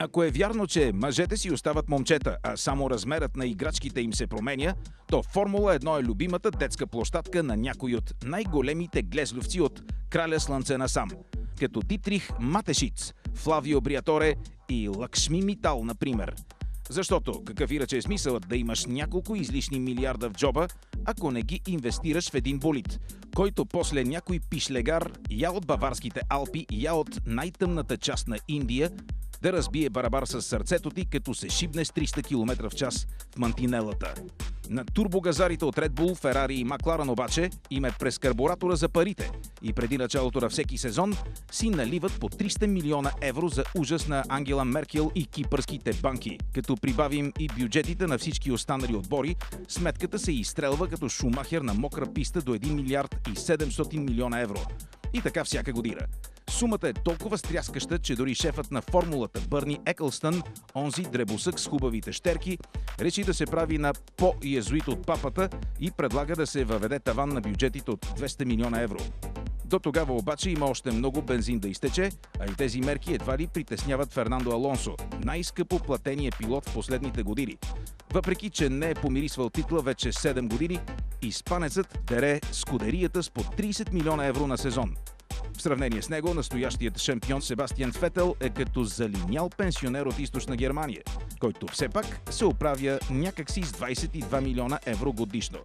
Ако е вярно, че мъжете си остават момчета, а само размерът на играчките им се променя, то Формула 1 е любимата детска площадка на някой от най-големите глезловци от Краля Слънце насам, като Дитрих Матешиц, Флавио Бриаторе и Лакшми Митал, например. Защото какъв ираче е смисълът да имаш няколко излишни милиарда в джоба, ако не ги инвестираш в един болит, който после някой пишлегар я от Баварските Алпи, я от най-тъмната част на Индия да разбие барабар с сърцето ти, като се шибне с 300 км в час в мантинелата. На турбогазарите от Red Bull, Ferrari и Макларан обаче им е през карбуратора за парите и преди началото на всеки сезон си наливат по 300 милиона евро за ужас на Ангела Меркел и кипърските банки. Като прибавим и бюджетите на всички останали отбори, сметката се изстрелва като Шумахер на мокра писта до 1 милиард и 700 милиона евро. И така всяка година. Сумата е толкова стряскаща, че дори шефът на формулата Бърни Екълстън, онзи дребосък с хубавите щерки, реши да се прави на по-язуит от папата и предлага да се въведе таван на бюджетите от 200 милиона евро. До тогава обаче има още много бензин да изтече, а и тези мерки едва ли притесняват Фернандо Алонсо, най-скъпо платения пилот в последните години. Въпреки, че не е помирисвал титла вече 7 години, испанецът дере скудерията с по 30 милиона евро на сезон. В сравнение с него, настоящият шампион Себастиан Фетел е като залинял пенсионер от източна Германия, който все пак се оправя някакси с 22 милиона евро годишно.